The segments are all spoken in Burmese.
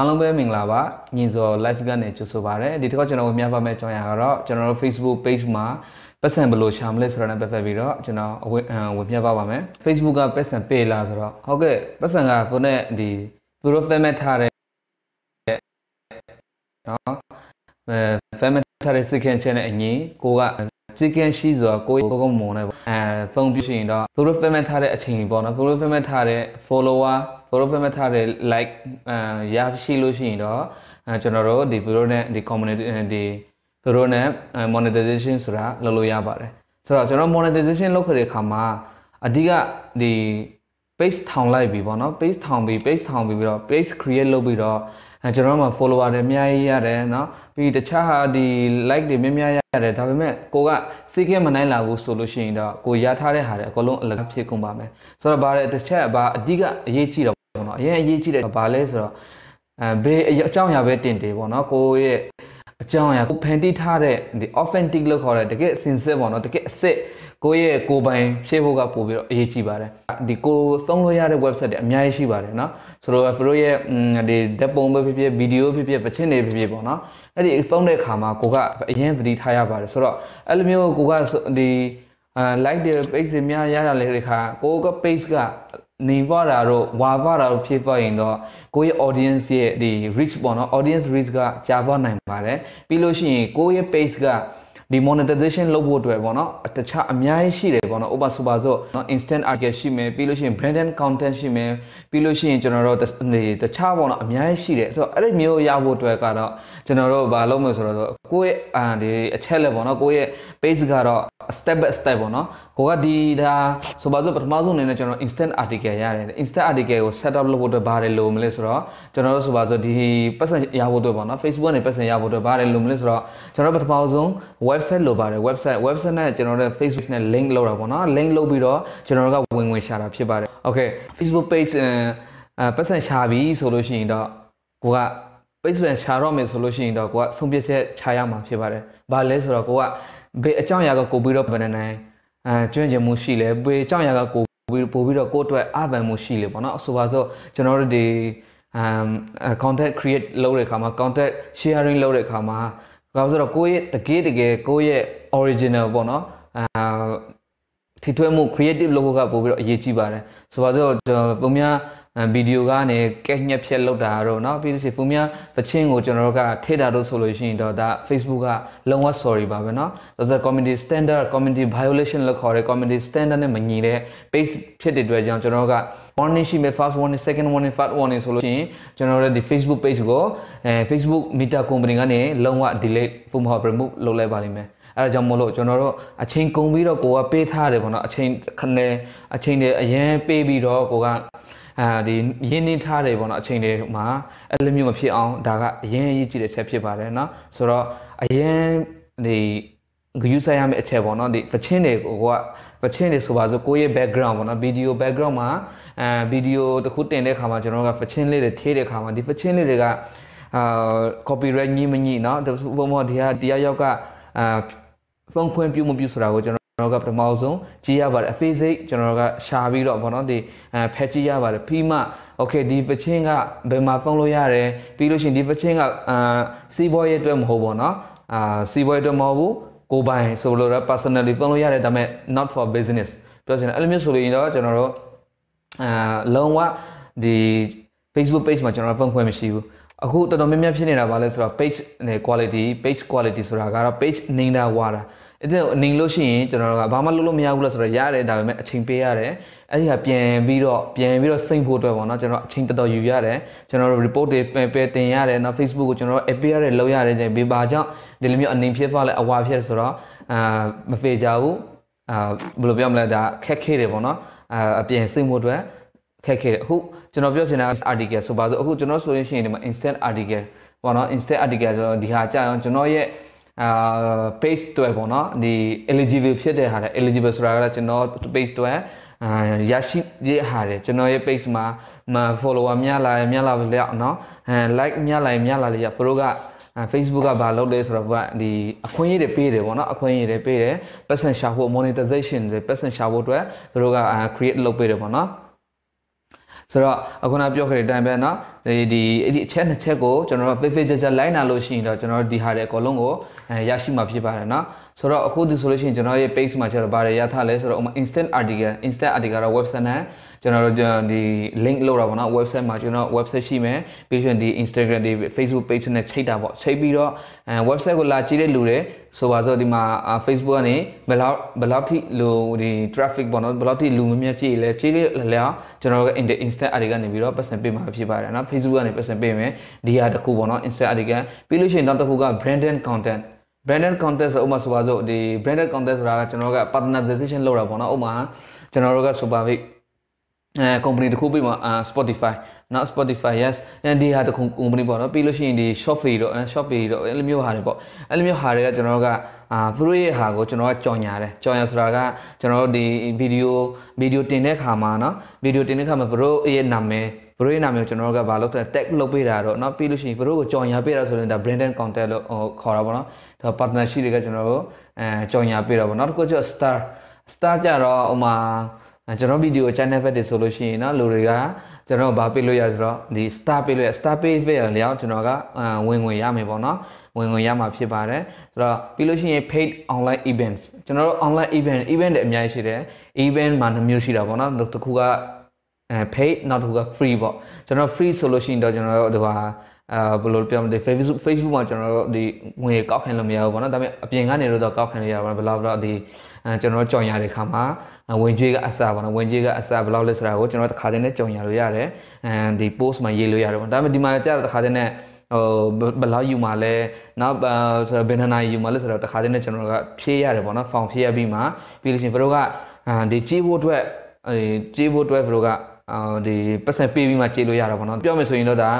အားလုံးပဲမင်္ဂလာပါညီစော live ကနေကြိုဆိုပါရစေဒီတစ်ခါကျွန်တော်ဝင်ပြပါမယ့်အကြောင်းအရာကတော့ကျွန်တော်တို့ Facebook page မှာပတ်စံဘယ်လိုရှာမလဲဆိုတာနဲ့ပတ်သက်ပြီးတော့ကျွန်တော်ဝင်ဝင်ပြပါပါမယ် Facebook ကပတ်စံပေးလားဆိုတော့ဟုတ်ကဲ့ပတ်စံကကိုနဲ့ဒီသူတို့ format ထားတဲ့နော်အဲ format ထားတဲ့ second channel အညီကိုက second ရှိဆိုတာကိုကိုကမုံနဲ့ပေါ့အဲဖုန်းပြရှင်တော့သူတို့ format ထားတဲ့အချိန်ပေါ့နော်သူတို့ format ထားတဲ့ follower follow format ထားတဲ့ like အဲရရှိလို့ရှိရင်တော့အဲကျွန်တော်တို့ဒီ video နဲ့ဒီ community ဒီသူတို့နဲ့ monetization ဆိုတာလုပ်လို့ရပါတယ်ဆိုတော့ကျွန်တော် monetization လုပ်ခဲ့တဲ့အခါမှာအဓိကဒီ page ထောင်လိုက်ပြီပေါ့နော် page ထောင်ပြီး page ထောင်ပြီးပြီးတော့ page create လုပ်ပြီးတော့အဲ ကျွန်တော်တို့မှာ follower တွေအများကြီးရတယ်เนาะပြီးတခြားဟာဒီ like တွေများများရတယ်ဒါပေမဲ့ကိုကစိတ်ကမနိုင်လာဘူးဆိုလို့ရှိရင်တော့ကိုရထားတဲ့ဟာတွေအကုန်လုံးအလကားဖြစ်ကုန်ပါမယ်ဆိုတော့ဗါတဲ့တစ်ချက်ဗါအဓိကအရေးကြီးတော့ပေါ့နော်အရင်အရေးကြီးတယ်ဗါလဲဆိုတော့အဲဘေးအကြောင်းအရာပဲတင်တယ်ပေါ့နော်ကိုရဲ့အကြောင်းအရာကိုဖန်တီးထားတဲ့ဒီ authentic လို့ခေါ်တဲ့တကယ်စင်စစ်ပေါ့နော်တကယ်အစ်စ် ကိုယ့်ရဲ့ကိုယ်ပိုင်ဖြည့်ဖို့ကပို့ပြီးတော့အရေးကြီးပါတယ်ဒီကိုသုံးလို့ရတဲ့ website တွေအများကြီးရှိပါတယ်เนาะဆိုတော့ဖရိုရဲ့ဒီဓာတ်ပုံပဲဖြစ်ဖြစ်ဗီဒီယိုဖြစ်ဖြစ်ပချင်းတွေဖြစ်ဖြစ်ပေါ့เนาะအဲ့ဒီဖုန်းတဲ့အခါမှာကိုကအရင်သတိထားရပါတယ်ဆိုတော့အဲ့လိုမျိုးကိုကဒီအာ like တွေ page တွေများရတာလေဒီခါကိုက page ကနေပါတာတော့ဝါပါတာတော့ဖြစ်သွားရင်တော့ကိုယ့်ရဲ့ audience ရဲ့ဒီ reach ပေါ့နော် audience reach ကကြာသွားနိုင်ပါတယ်ပြီးလို့ရှိရင်ကိုယ့်ရဲ့ page က ဒီ monetization လုပ်ဖို့အတွက်ပေါ့နော်တခြားအများကြီးရှိတယ်ပေါ့နော်ဥပမာဆိုပါစို့နော် instant article ရှိမယ်ပြီးလို့ရှိရင် branded content ရှိမယ်ပြီးလို့ရှိရင်ကျွန်တော်တို့ဒီတခြားပေါ့နော်အများကြီးရှိတယ်ဆိုတော့အဲ့ဒီမျိုးရဖို့အတွက်ကတော့ကျွန်တော်တို့ဘာလုပ်မလဲဆိုတော့ကိုယ့်ရဲ့အာဒီအချက်လက်ပေါ့နော်ကိုယ့်ရဲ့ page ကတော့ step by step ပေါ့နော် ကိုကဒီဒါဆိုပါစို့ပထမဆုံးအနေနဲ့ကျွန်တော် instant article ရတယ် instant article ကို set up လုပ်ဖို့အတွက်ဘာတွေလိုမလဲဆိုတော့ကျွန်တော်တို့ဆိုပါစို့ဒီပတ်စံရဖို့အတွက်ပေါ့နော် Facebook နဲ့ပတ်စံရဖို့အတွက်ဘာတွေလိုမလဲဆိုတော့ကျွန်တော်ပထမဆုံး website လိုပါတယ် website website နဲ့ကျွန်တော်တို့ Facebook နဲ့ link လုပ်တာပေါ့နော် link လုပ်ပြီးတော့ကျွန်တော်တို့ကဝင်ဝင်ရှာတာဖြစ်ပါတယ် okay Facebook page အဲပတ်စံရှာပြီဆိုလို့ရှိရင်တော့ကိုက page ပဲရှာတော့မယ်ဆိုလို့ရှိရင်တော့ကိုကဆုံးဖြတ်ချက်ချရမှာဖြစ်ပါတယ်ဘာလဲဆိုတော့ကိုကဘေးအကြောင်းအရာကကိုပြီးတော့ဗန်နိုင် အဲကျွမ်းကျင်မှုရှိလဲဘေးအကြောင်းအရာကကိုပြီးပို့ပြီးတော့ကိုအတွက်အဗန်မှုရှိလေပေါ့နော်ဆိုပါစို့ကျွန်တော်တို့ဒီ um content create လုပ်တဲ့အခါမှာ content sharing လုပ်တဲ့အခါမှာဘာလို့ဆိုတော့ကိုယ့်ရဲ့တကယ်တကယ်ကိုယ့်ရဲ့ original ပေါ့နော်အာထိထွဲမှု creative လုပ်ဖို့ကပို့ပြီးတော့အရေးကြီးပါတယ်ဆိုပါစို့ပုံများ ဗီဒီယိုကနေကက်ညက်ဖြက်လောက်တာတော့เนาะပြီးလို့ရှိရင်ဖူမြပချင်းကိုကျွန်တော်တို့ကထိတာတို့ဆိုလို့ရှိရင်တော့ဒါ Facebook ကလုံးဝ sorry ပါပဲเนาะဒါဆို community standard community violation လို့ခေါ်တဲ့ community standard နဲ့မညီတဲ့ page ဖြစ်တဲ့အတွက်ကြောင့်ကျွန်တော်တို့က warning ရှိမယ် first warning second warning third warning ဆိုလို့ရှိရင်ကျွန်တော်တို့ဒီ Facebook page ကိုအဲ Facebook Meta company ကနေလုံးဝ delete ပုံမဟုတ် remove လုပ်လိုက်ပါလိမ့်မယ်အဲဒါကြောင့်မို့လို့ကျွန်တော်တို့အချိန်ကုန်ပြီးတော့ကိုကပေးထားတယ်ပေါ့နော်အချိန်ခနဲ့အချိန်တွေအရင်ပေးပြီးတော့ကိုက အဲဒီရင်းနှီးထားတယ်ပေါ့နော်အချိန်တွေမှာအဲ့လိုမျိုးမဖြစ်အောင်ဒါကအရင်အရေးကြီးတဲ့ချက်ဖြစ်ပါတယ်เนาะဆိုတော့အရင်ဒီဂယူဆိုင်ရမယ့်အချက်ပေါ့နော်ဒီပချင်းတွေကိုကပချင်းတွေဆိုပါစို့ကိုယ့်ရဲ့ background ပေါ့နော်ဗီဒီယို background မှာအဲဗီဒီယိုတစ်ခုတင်တဲ့ခါမှာကျွန်တော်ကပချင်းလေးတွေထည့်တဲ့ခါမှာဒီပချင်းလေးတွေကအာ copyright ညှိမညှိเนาะဘုံမော်ဒီဟာတရားရောက်ကအာဖုန်းခွင့်ပြုမပြုဆိုတာကိုကျွန်တော်ကျွ ာ်န်တော်ကပထမဆုံးကြည့်ရပါတယ်အဖေးစိတ်ကျွန်တော်ကရှာပြီးတော့ဘောနော်ဒီအဲဖက်ကြည့်ရပါတယ်ပြီးမှโอเคဒီပချင်းကဘယ်မှာဖုန်းလို့ရတယ်ပြီးလို့ရှိရင်ဒီပချင်းကအာစီးပွားရေးအတွက်မဟုတ်ဘောနော်အာစီးပွားရေးအတွက်မဟုတ်ဘူးကိုပိုင်ဆိုလို့ရ personally ဖုန်းလို့ရတယ်ဒါပေမဲ့ not for business ပြောချင်တယ်အဲ့လိုမျိုးဆိုလို့ရင်တော့ကျွန်တော်တို့အာလုံးဝဒီ Facebook page မှာကျွန်တော်ဖုန်းခွင့်မရှိဘူး အခုတော်တော်များများဖြစ်နေတာပါလဲဆိုတော့ page နဲ့ quality page quality ဆိုတာကတော့ page နေတာဝါတာအဲ့ဒါအနေလို့ရှိရင်ကျွန်တော်တို့ကဘာမှလုပ်လို့မရဘူးလို့ဆိုတော့ရတယ်ဒါပေမဲ့အချိန်ပေးရတယ်အဲ့ဒီဟာပြန်ပြီးတော့ပြန်ပြီးတော့စိမ့်ဖို့အတွက်ပေါ့နော်ကျွန်တော်အချိန်တော်တော်ယူရတယ်ကျွန်တော်တို့ report တွေပယ်ပယ်တင်ရတယ်နော် Facebook ကိုကျွန်တော်တို့ appear တွေလုပ်ရတယ်ချိန်ဘေးပါကြောင့်ဒီလိုမျိုးအနေဖြစ်သွားလဲအဝါဖြစ်ဆိုတော့အာမဖေကြဘူးအာဘယ်လိုပြောမလဲဒါခက်ခဲတယ်ပေါ့နော်အာအပြင်စိမ့်ဖို့အတွက် ခက်ခဲတယ်အခုကျွန်တော်ပြောချင်တာ article ဆိုပါစို့အခုကျွန်တော်ဆိုရင်ရှိရင်ဒီမှာ instant article ပေါ့နော် instant article ဆိုတော့ဒီဟာကြာအောင်ကျွန်တော်ရဲ့အာ page တွေပေါ့နော်ဒီ eligible ဖြစ်တဲ့ဟာလေ eligible ဆိုတာကကျွန်တော် page တွေအာရရှိရဟာတယ်ကျွန်တော်ရဲ့ page မှာမ follower များလာများလာလျောက်နော်အဲ like များလာများလာလျောက်ဘတို့က Facebook ကဘာလုပ်လဲဆိုတော့ကဒီအခွင့်အရေးတွေပေးတယ်ပေါ့နော်အခွင့်အရေးတွေပေးတယ် person ရှာဖို့ monetization တွေ person ရှာဖို့အတွက်တို့က create လုပ်ပေးတယ်ပေါ့နော် ဆိုတော့အခုနပြောခဲ့တဲ့အတိုင်းပဲเนาะ ဒီဒီအဲ့ဒီအချက်နှစ်ချက်ကိုကျွန်တော်တို့ page page ကြကြလိုက်နာလို့ရှိရင်တော့ကျွန်တော်တို့ဒီဟာတွေအကုန်လုံးကိုအဲရရှိမှာဖြစ်ပါတယ်เนาะဆိုတော့အခုဒီဆိုလို့ရှိရင်ကျွန်တော်ရဲ့ page မှာကျတော့ဗားရရထားလဲဆိုတော့ဥမာ instant article instant article ကတော့ website နဲ့ကျွန်တော်တို့ဒီ link လောက်တာပေါ့နော် website မှာကျွန်တော် website ရှိမယ်ပြီးရင်ဒီ Instagram ဒီ Facebook page နဲ့ချိန်တာပေါ့ချိန်ပြီးတော့အဲ website ကိုလာကြည့်တဲ့လူတွေဆိုပါစို့ဒီမှာ Facebook ကနေဘယ်လောက်ဘယ်လောက်ထိလူဒီ traffic ပေါ့နော်ဘယ်လောက်ထိလူမမြတ်ကြည့်လဲကြည့်လေလဲကျွန်တော်တို့က instant article ကနေပြီးတော့ပတ်စံပေးမှာဖြစ်ပါတယ်နော် Facebook ကနေပတ်စံပေးမယ်ဒီဟာတစ်ခုပေါ့နော် instant article ပြီးလို့ရှိရင်နောက်တစ်ခုက branded content branded content ဆိုဥမာဆိုပါစို့ဒီ branded content ဆိုတာကကျွန်တော်တို့က partnerization လုပ်တာပေါ့နော်ဥမာကျွန်တော်တို့က super big အဲ company တစ်ခုပြီးမှ Spotify နော် Spotify yes ဒီဟာတစ်ခု company ပေါ့နော်ပြီးလို့ရှိရင်ဒီ Shopee တော့ Shopee တော့အဲ့လိုမျိုးဟာတွေပေါ့အဲ့လိုမျိုးဟာတွေကကျွန်တော်တို့ကအာသူတို့ရဲ့ဟာကိုကျွန်တော်ကကြော်ညာတယ်ကြော်ညာဆိုတာကကျွန်တော်တို့ဒီဗီဒီယိုဗီဒီယိုတင်တဲ့ခါမှာနော်ဗီဒီယိုတင်တဲ့ခါမှာသူတို့ရဲ့နာမည် ဘရိုရဲ့နာမည်ကိုကျွန်တော်တို့ကဘာလို့လဲ tag လုပ်ပေးတာတော့เนาะပြီးလို့ရှိရင်ဘရိုကိုကြော်ညာပေးတာဆိုရင်ဒါ branded content လို့ခေါ်တာပေါ့เนาะဒါ partnership တွေကကျွန်တော်တို့အဲကြော်ညာပေးတာပေါ့နောက်တစ်ခုကျ star star ကြတော့ဟိုမှာကျွန်တော်ဗီဒီယို channel ဘက်တွေဆိုလို့ရှိရင်เนาะလူတွေကကျွန်တော်ဗာပေးလို့ရဆိုတော့ဒီ star ပေးလို့ရ star ပေးပေးရလျောက်ကျွန်တော်ကဝင်ငွေရမယ်ပေါ့နော်ဝင်ငွေရမှာဖြစ်ပါတယ်ဆိုတော့ပြီးလို့ရှိရင် paid online events ကျွန်တော်တို့ online event event တွေအများကြီးရှိတယ် event မှာနှမျိုးရှိတာပေါ့နော်တစ်ခုက အဲ paid နောက်တစ်ခုက free ပေါ့ကျွန်တော် free ဆိုလို့ရှိရင်တော့ကျွန်တော်တို့ဒီဟာအာဘယ်လိုပြောမလဲ Facebook Facebook မှာကျွန်တော်တို့ဒီငွေကောက်ခံလို့မရဘူးပေါ့နော်ဒါပေမဲ့အပြင်ကနေတော့ကောက်ခံလို့ရပါဘယ်လောက်ဘယ်လောက်ဒီအဲကျွန်တော်တို့ကြော်ညာတဲ့ခါမှာဝင်ကြွေးကအစပါနော်ဝင်ကြွေးကအစဘယ်လောက်လဲဆိုတာကိုကျွန်တော်တို့တစ်ခါတည်းနဲ့ကြော်ညာလို့ရတယ်အဲဒီ post မှာရေးလို့ရတယ်ပေါ့ဒါပေမဲ့ဒီမှာကျတော့တစ်ခါတည်းနဲ့ဟိုဘယ်လောက်ယူမှာလဲနောက်ဆိုဘယ်နှစ်နာရီယူမှာလဲဆိုတော့တစ်ခါတည်းနဲ့ကျွန်တော်တို့ကဖြည့်ရတယ်ပေါ့နော်ဖောင်ဖြည့်ရပြီးမှပြီးလို့ရှိရင်ဘယ်တော့ကဒီကြီးဖို့အတွက်အဲကြီးဖို့အတွက်ဘယ်တော့က အာဒီပတ်စံပေးပြီးမှကြည့်လို့ရတာပေါ့နော်ပြောမယ်ဆိုရင်တော့ဒါ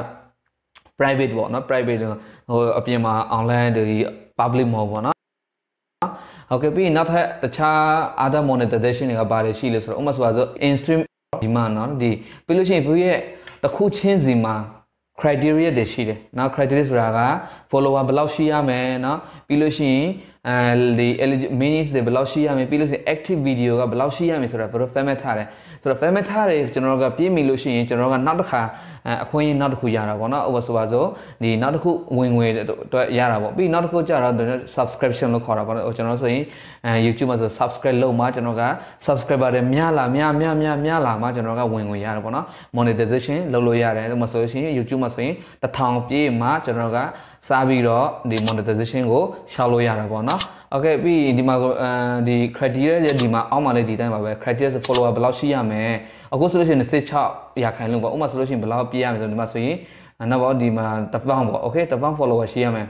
private ပေါ့နော် private ဟိုအပြင်မှာ online ဒီ public မဟုတ်ပေါ့နော်ဟုတ်ကဲ့ပြီးရင်နောက်ထပ်တခြား other monetization တွေကဘာတွေရှိလဲဆိုတော့ဥပမာဆိုပါဆို in stream ဒီမှာနော်ဒီပြီးလို့ရှိရင် view ရဲ့တစ်ခုချင်းစီမှာ criteria တွေရှိတယ်နော် criteria ဆိုတာက follower ဘယ်လောက်ရှိရမယ်နော်ပြီးလို့ရှိရင်အဲဒီ minutes တွေဘယ်လောက်ရှိရမယ်ပြီးလို့ရှိရင် active video ကဘယ်လောက်ရှိရမယ်ဆိုတာဘယ်လို format ထားတယ် ဆိုတော့ format ထားတယ်ကျွန်တော်တို့ကပြည့်မီလို့ရှိရင်ကျွန်တော်တို့ကနောက်တစ်ခါအခွင့်အရေးနောက်တစ်ခုရတာပေါ့နော်ဥပဆိုပါဆိုဒီနောက်တစ်ခုဝင်ငွေအတွက်ရတာပေါ့ပြီးနောက်တစ်ခုကျတော့ subscription လို့ခေါ်တာပေါ့နော်ကျွန်တော်ဆိုရင်အဲ YouTube မှာဆို subscribe လုပ်မှကျွန်တော်က subscriber တွေများလာများများများများလာမှကျွန်တော်ကဝင်ငွေရတယ်ပေါ့နော် monetization လုပ်လို့ရတယ်ဥပမာဆိုလို့ရှိရင် YouTube မှာဆိုရင်1000ပြည့်မှကျွန်တော်ကစားပြီးတော့ဒီ monetization ကိုရှောက်လို့ရတာပေါ့နော် โอเคပြီးဒီမှာအဲဒီ criteria ဒီမှာအောက်မှာလည်းဒီတိုင်းပါပဲ criteria ဆို follower ဘယ်လောက်ရှိရမယ်အခုဆိုလို့ရှိရင်16ရာခိုင်နှုန်းပေါ့ဥပမာဆိုလို့ရှိရင်ဘယ်လောက်ပြည့်ရမယ်ဆိုဒီမှာဆိုရင်နောက်ပေါ့ဒီမှာတစ်ပေါင်းပေါ့โอเคတစ်ပေါင်း follower ရှိရမယ်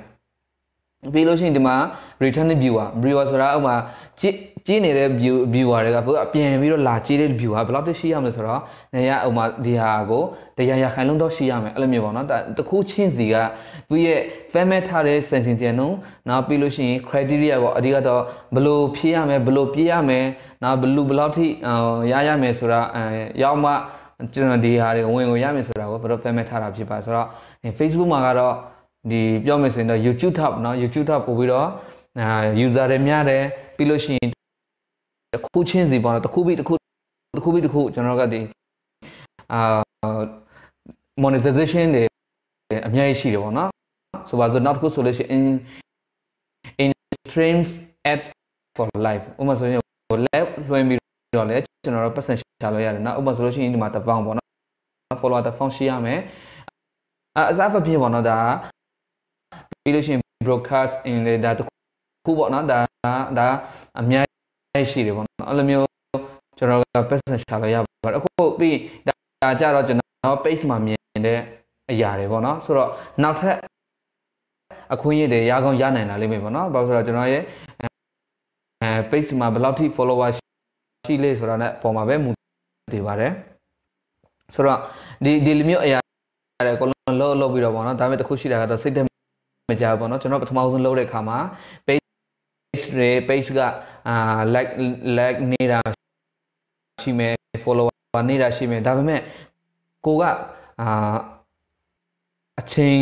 ပြီးလို့ရှိရင်ဒီမှာ return viewer viewer ဆိုတာဥပမာကြည့် ကြည့်နေတဲ့ view viewer တွေကဘုကပြန်ပြီးတော့လာကြည့်တဲ့ viewer ဘယ်လောက်တရှိရမလဲဆိုတော့နေရဥပမာဒီဟာကိုတရားရခိုင်လုံးတော့ရှိရမယ်အဲ့လိုမျိုးပေါ့နော်တခုချင်းစီကသူရဲ့ format ထားတဲ့ sensing ကျန်တော့နောက်ပြီးလို့ရှိရင် criteria ပေါ့အဓိကတော့ဘယ်လိုဖြည့်ရမယ်ဘယ်လိုပြည့်ရမယ်နောက်ဘယ်လိုဘယ်လောက်ထိရရမယ်ဆိုတာရောက်မှကျွန်တော်ဒီဟာတွေဝင်ဝင်ရမယ်ဆိုတာကိုဘယ်လို format ထားတာဖြစ်ပါဆိုတော့ Facebook မှာကတော့ဒီပြောမယ်ဆိုရင်တော့ YouTube tab เนาะ YouTube tab ပို့ပြီးတော့အာ user တွေများတယ်ပြီးလို့ရှိရင် တစ်ခုချင်းစီပေါ့နော်တစ်ခုပြီးတစ်ခုတစ်ခုပြီးတစ်ခုကျွန်တော်တို့ကဒီအာ monetization တွေအများကြီးရှိတယ်ပေါ့နော်ဆိုပါစို့နောက်တစ်ခုဆိုလို့ရှိရင် in streams ads for life ဥပမာဆိုရင် live လွှင့်ပြီးတော့လည်းကျွန်တော်တို့ percent ရှာလို့ရတယ်နော်ဥပမာဆိုလို့ရှိရင်ဒီမှာတစ်ပေါင်းပေါ့နော် follower တစ်ပေါင်းရှိရမယ်အဲအစားအဖြစ်ပေါ့နော်ဒါပြီးလို့ရှိရင် broadcast in ဒါတခုပေါ့နော်ဒါဒါအများကြီး ရှိတယ်ပေါ့နော်အဲ့လိုမျိုးကျွန်တော်က business ရှာလို့ရပါတယ်အခုပြီးဒါကြတော့ကျွန်တော် page မှာမြင်တဲ့အရာတွေပေါ့နော်ဆိုတော့နောက်ထပ်အခွင့်အရေးတွေရကောင်းရနိုင်လာလိမ့်မယ်ပေါ့နော်ဘာလို့ဆိုတော့ကျွန်တော်ရဲ့အဲ page မှာဘယ်လောက်ထိ follower ရှိလဲဆိုတာနဲ့ပုံမှာပဲမူတည်ပါတယ်ဆိုတော့ဒီဒီလိုမျိုးအရာတွေအကုန်လုံးလောလောပြီးတော့ပေါ့နော်ဒါပေမဲ့တခုရှိတာကတော့စိတ်တက်မကြဘူးပေါ့နော်ကျွန်တော်ပထမဆုံးလုပ်တဲ့အခါမှာ page တွေ page က အာ like like နေတာရှိမယ် follower နေတာရှိမယ်ဒါပေမဲ့ကိုကအာအချိန်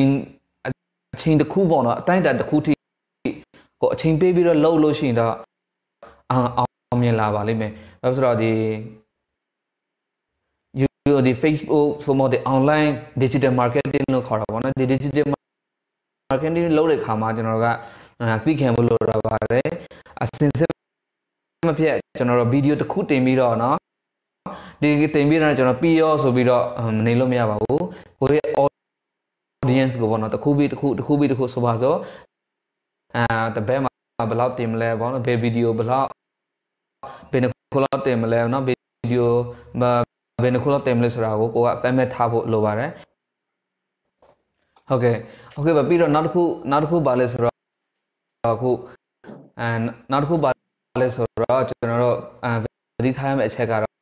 အချိန်တစ်ခုပေါ့နော်အတိုင်းအတာတစ်ခုထိကိုအချိန်ပေးပြီးတော့လှုပ်လို့ရှိရင်တော့အာအောင်မြင်လာပါလိမ့်မယ်ဘာလို့ဆိုတော့ဒီဒီ Facebook ဆိုမှဒီ online digital marketing လို့ခေါ်တာပေါ့နော်ဒီ digital marketing လုပ်တဲ့ခါမှာကျွန်တော်တို့ကဖိခံဖို့လိုတာပါတယ်အစင်စစ် မဖြစ်ကျွန်တော်တို့ဗီဒီယိုတစ်ခုတင်ပြီးတော့เนาะဒီတင်ပြီးတော့ကျွန်တော်ပြီးရောဆိုပြီးတော့မနေလို့မရပါဘူးကိုရဲ့ audience ကိုပေါ့နော်တစ်ခုပြီးတစ်ခုတစ်ခုပြီးတစ်ခုဆိုပါစို့အာတပည့်မှာဘယ်လောက်တင်မလဲပေါ့နော်ဘယ်ဗီဒီယိုဘယ်လောက်ဘယ်နှခုလောက်တင်မလဲเนาะဗီဒီယိုဘယ်နှခုလောက်တင်မလဲဆိုတာကိုကိုက format ထားဖို့လိုပါတယ်ဟုတ်ကဲ့โอเคပါပြီးတော့နောက်တစ်ခုနောက်တစ်ခုပါလဲဆိုတော့အခုအဲနောက်တစ်ခုပါ လဲဆိုတော့ကျွန်တော်တို့အဲသတိထားရမယ့်အချက်ကတော့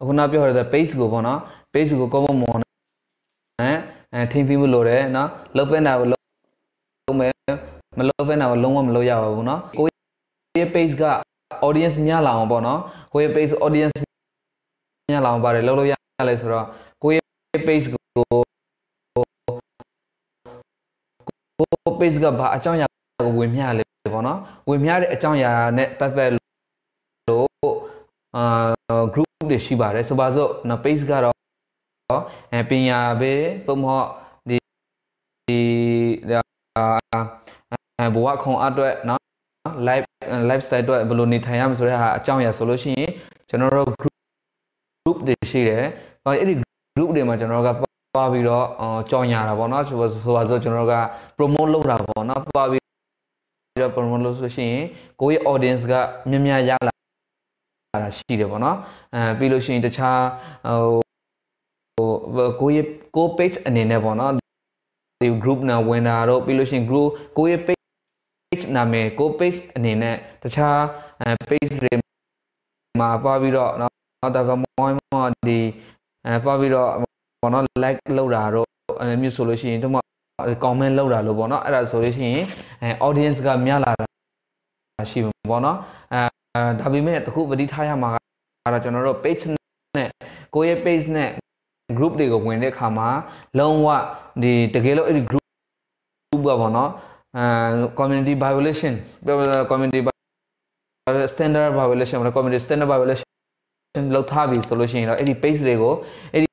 အခုနောက်ပြောရတဲ့ page ကိုပေါ့နော် page ကိုကောင်းမွန်နဲ့အဲထင်ပြီးမလို့တယ်နော်လုတ်ပဲနာကိုလုံးမယ်မလုတ်ပဲနာကိုလုံးဝမလုပ်ရပါဘူးနော်ကိုရဲ့ page က audience များလာအောင်ပေါ့နော်ကိုရဲ့ page audience များလာအောင်ပါတယ်လုပ်လို့ရလဲဆိုတော့ကိုရဲ့ page ကိုကို page ကဘာအကြောင်းအရာကိုဝင်မျှလဲ ပေါ့နော်ဝင်မျှတဲ့အကြောင်းအရာနဲ့ပတ်သက်လို့အာ group တွေရှိပါတယ်ဆိုပါစို့နော် page ကတော့အဲပညာပဲပုံမဟုတ်ဒီဒီအာဘဝခုံအတွက်နော် live lifestyle အတွက်ဘယ်လိုနေထိုင်ရမလဲဆိုတဲ့ဟာအကြောင်းအရာဆိုလို့ရှိရင်ကျွန်တော်တို့ group group တွေရှိတယ်။အဲ့ဒီ group တွေမှာကျွန်တော်တို့ကပါပြီးတော့ကြောင်ညာတာပေါ့နော်ဆိုပါဆိုကျွန်တော်တို့က promote လုပ်တာပေါ့နော်ပါပြီး တော့ promote လုပ်ဆိုရှင်ကိုယ့်ရဲ့ audience ကမြင်မြရလာတာရှိတယ်ပေါ့နော်အဲပြီးလို့ရှိရင်တခြားဟိုကိုယ့်ရဲ့ကို page အနေနဲ့ပေါ့နော်ဒီ group နာဝင်တာတော့ပြီးလို့ရှိရင် group ကိုယ့်ရဲ့ page နာမည်ကို page အနေနဲ့တခြား page တွေမှာပါပြီးတော့နော်ဒါကမောင်းမောင်းဒီအဲပါပြီးတော့ပေါ့နော် like လုပ်တာတော့အဲမျိုးဆိုလို့ရှိရင်တို့ comment လုပ်တာလို့ပေါ့နော်အဲ့ဒါဆိုလို့ရှိရင်အဲ audience ကများလာတာရှိမှာပေါ့နော်အဲဒါပေမဲ့တခုပတိထားရမှာကတော့ကျွန်တော်တို့ page နဲ့ကိုယ့်ရဲ့ page နဲ့ group တွေကိုဝင်တဲ့အခါမှာလုံးဝဒီတကယ်လို့အဲ့ဒီ group group ကပေါ့နော်အဲ community violations community standard violation 或者 community standard violation လောက်ထားပြီဆိုလို့ရှိရင်တော့အဲ့ဒီ page တွေကိုအဲ့ဒီ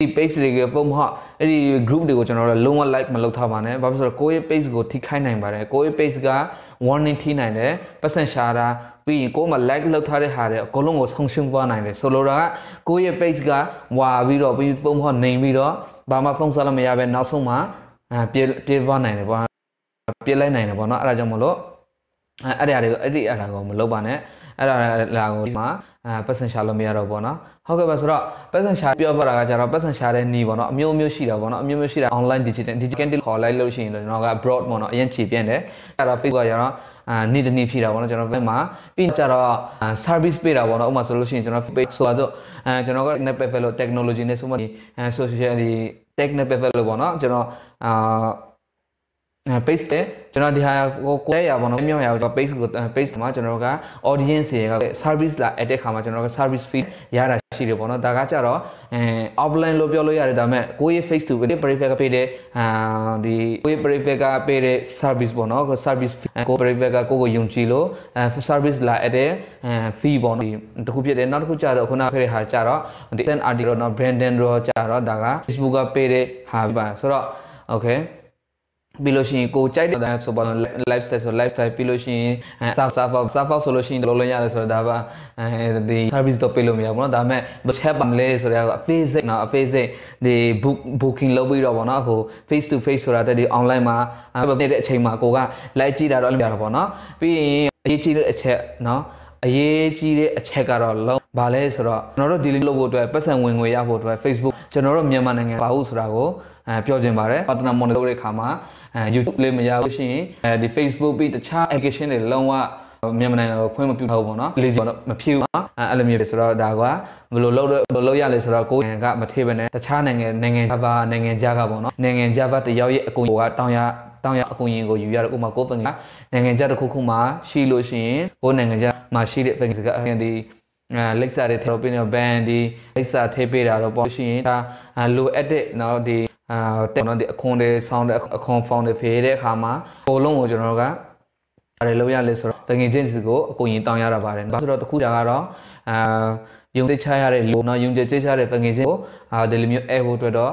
ဒီ page တွေကပုံမှန်အဲ့ဒီ group တွေကိုကျွန်တော်တို့လုံးဝ like မလုပ်ထားပါနဲ့ဘာဖြစ်လို့ဆိုတော့ကိုယ့်ရဲ့ page ကိုထိခိုက်နိုင်ပါတယ်ကိုယ့်ရဲ့ page က warning ထိနိုင်တယ်ပတ်စံရှာတာပြီးရင်ကိုယ်မှ like လုပ်ထားတဲ့ဟာတွေအကုန်လုံးကိုဆုံးရှုံးသွားနိုင်တယ်ဆိုလိုတာကကိုယ့်ရဲ့ page ကဝါပြီးတော့ပြီးပုံမှန်နေပြီးတော့ဘာမှဖုန်းဆက်လို့မရပဲနောက်ဆုံးမှပြေးပြေးသွားနိုင်တယ်ပေါ့ပြေးလိုက်နိုင်တယ်ပေါ့နော်အဲ့ဒါကြောင့်မလို့အဲ့အဲ့ဒါတွေကိုအဲ့ဒီအဲ့ဒါကိုမလုပ်ပါနဲ့အဲ့ဒါလာကိုဒီမှာအာပတ်စံရှာလို့မရတော့ဘောနော် ဟုတ်ကဲ့ပါဆိုတော့ပတ်စံရှာပြောပြတာကကြတော့ပတ်စံရှာတဲ့နီးပေါ့နော်အမျိုးမျိုးရှိတာပေါ့နော်အမျိုးမျိုးရှိတာ online digital digital ခေါ်လိုက်လို့ရှိရင်တော့ကျွန်တော်က broad ပေါ့နော်အရင်ခြေပြင်းတယ်အဲ့တော့ Facebook ကကြတော့အာနေ့တနေ့ဖြည့်တာပေါ့နော်ကျွန်တော်ဘက်မှာပြီးကြတော့ service ပေးတာပေါ့နော်ဥပမာဆိုလို့ရှိရင်ကျွန်တော် page ဆိုတော့အဲကျွန်တော်က net level လို့ technology နဲ့ဆိုမှဒီ social ဒီ tech net level လို့ပေါ့နော်ကျွန်တော်အာအဲ page တဲ့ကျွန်တော်ဒီဟာကိုကိုရရပါတော့မြောက်ရအောင် page ကို page မှာကျွန်တော်က audience တွေက service လာ add တဲ့ခါမှာကျွန်တော်က service feed ရတာ ရှိတယ်ပေါ့နော်ဒါကကြတော့အဲ offline လို့ပြောလို့ရတယ်ဒါပေမဲ့ကိုရဲ့ face to face private ကပေးတဲ့အာဒီကိုရဲ့ private ကပေးတဲ့ service ပေါ့နော် service ကို private ကကိုကိုယုံကြည်လို့အဲ service လာ add တဲ့အဲ fee ပေါ့နော်ဒီတခုဖြစ်တယ်နောက်တစ်ခုကြတော့ခုနခဲ့တဲ့ဟာကြတော့ဒီ article တော့ branding တော့ကြတော့ဒါက Facebook ကပေးတဲ့ဟာပါဆိုတော့ okay ပြီးလို့ရှိရင်ကိုကြိုက်တဲ့ဆိုပါတော့ lifestyle ဆို lifestyle ပြီးလို့ရှိရင် serve serve serve ဆိုလို့ရှိရင်လုံးလုံးရတယ်ဆိုတော့ဒါပါအဲဒီ service တော့ပေးလို့မရဘူးเนาะဒါပေမဲ့ but help ပါမလဲဆိုတော့အသေးစိတ်เนาะအသေးစိတ်ဒီ book booking လုပ်ပြီးတော့ဗောနော်ဟို face to face ဆိုတာတဲ့ဒီ online မှာနေတဲ့အချိန်မှာကိုက live ကြည့်တာတော့အလုပ်ရတာဗောနော်ပြီးရင်အရေးကြီးတဲ့အချက်เนาะအရေးကြီးတဲ့အချက်ကတော့လုံးဘာလဲဆိုတော့ကျွန်တော်တို့ဒီလိုလုပ်ဖို့အတွက်ပတ်စံဝင်ငွေရဖို့အတွက် Facebook ကျွန်တော်တို့မြန်မာနိုင်ငံပါဘူးဆိုတာကိုအဲပြောချင်ပါတယ် partner monitor လုပ်တဲ့အခါမှာ အဲ YouTube လေးမရဘူးရှိရင်အဲဒီ Facebook ပြီးတခြား application တွေလုံးဝမြန်မာနိုင်ငံကိုဖွင့်မပြုတော့ဘူးเนาะလေတော့မဖြူเนาะအဲ့လိုမျိုးပဲဆိုတော့ဒါကဘယ်လိုလုပ်ဘယ်လိုလုပ်ရလဲဆိုတော့ကိုယ်ကမထေးပဲနဲ့တခြားနိုင်ငံနိုင်ငံ Java နိုင်ငံခြားကပေါ့เนาะနိုင်ငံ Java တယောက်ရဲ့အကူကတောင်းရတောင်းရအကူရင်ကိုယူရတော့ဥပမာကိုယ်ပင်ကနိုင်ငံခြားတစ်ခုခုမှာရှိလို့ရှိရင်ကိုယ်နိုင်ငံခြားမှာရှိတဲ့ Facebook ကဒီအဲလိပ်စာတွေထည့်ပေးနေဘန်ဒီလိပ်စာထည့်ပေးတာတော့ပေါ့ရှိရင်ဒါလိုအပ်တဲ့เนาะဒီ အာတက်တော့ဒီအခွန်တွေဆောင်းတဲ့အခွန်ဖောင်တွေဖေးတဲ့အခါမှာအကုန်လုံးကိုကျွန်တော်တို့ကဘာတွေလုပ်ရလဲဆိုတော့တငယ်ချင်းစီကိုအကုန်ရင်တောင်းရတာပါတယ်။ဆိုတော့တခုကြာကတော့အာယုံကြည်ချရတဲ့လူနော်ယုံကြည်ချရတဲ့တငယ်ချင်းကိုအာဒီလိုမျိုးအဲဖို့အတွက်တော့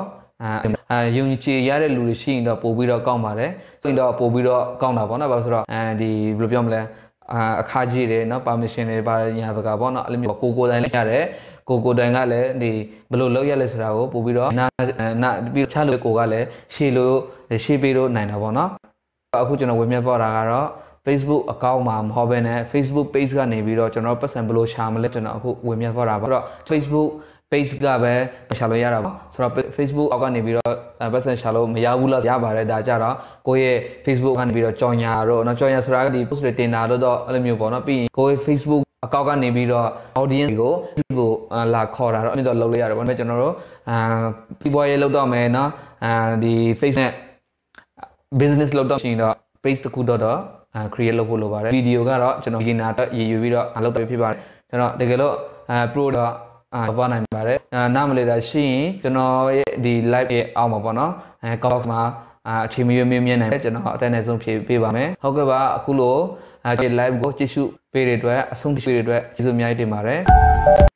အာယုံကြည်ရတဲ့လူတွေရှိရင်တော့ပို့ပြီးတော့ကောင်းပါတယ်။ဆိုရင်တော့ပို့ပြီးတော့ကောင်းတာပေါ့နော်။ဘာလို့ဆိုတော့အဲဒီဘယ်လိုပြောမလဲအာအခါကြီးတယ်နော် permission တွေပါညာဘကပေါ့နော်အဲ့လိုမျိုးကိုကိုတိုင်းလိုက်ရတယ် ကိုကိုတိုင်ကလည်းဒီဘယ်လိုလုပ်ရလဲဆိုတာကိုပို့ပြီးတော့နာနာပြီးချလို့ကိုကလည်းရှေ့လို့ရှေ့ပြီးတော့နိုင်တာပေါ့เนาะအခုကျွန်တော်ဝေမျက်ပေါ်တာကတော့ Facebook account မှာမဟုတ်ဘဲနဲ့ Facebook page ကနေပြီးတော့ကျွန်တော်ပတ်စံဘယ်လိုရှာမလဲကျွန်တော်အခုဝင်မြတ်ဖော်တာပါအဲ့တော့ Facebook page ကပဲရှာလို့ရတာပါဆိုတော့ Facebook အောက်ကနေပြီးတော့ပတ်စံရှာလို့မရဘူးလားရပါတယ်ဒါကြတော့ကိုယ့်ရဲ့ Facebook ကနေပြီးတော့ကြော်ညာတော့เนาะကြော်ညာဆိုတာကဒီ post တွေတင်တာတော့အဲ့လိုမျိုးပေါ့เนาะပြီးရင်ကိုယ့်ရဲ့ Facebook အကောက်ကနေပြီးတော့ audience ကိုဒီကိုလာခေါ်တာတော့အဲ့တော့လုပ်လို့ရတယ်ပေါ့နော်ကျွန်တော်တို့အာပြီးပွားရေးလုပ်တော့မယ်เนาะအာဒီ face နဲ့ business လုပ်တော့ရှင်တော့ page တစ်ခုတော့တော့ create လုပ်ဖို့လိုပါတယ်ဗီဒီယိုကတော့ကျွန်တော် beginner တော့ရည်ရွယ်ပြီးတော့လုပ်ပေးဖြစ်ပါတယ်ကျွန်တော်တကယ်လို့အဲ pro တော့အာဘာနိုင်ပါတယ်နားမလဲတာရှိရင်ကျွန်တော်ရဲ့ဒီ live ရဲ့အောက်မှာပေါ့နော်အဲ comment မှာအချိန်မရွေးမေးမြန်းနိုင်တယ်ကျွန်တော်အတက်အနည်းဆုံးဖြေပေးပါမယ်ဟုတ်ကဲ့ပါအခုလို အဲ live ကိုကြည့်ရှုပေးတဲ့အတွက်အဆုံးထိပေးတဲ့အတွက်ကျေးဇူးအများကြီးတင်ပါတယ်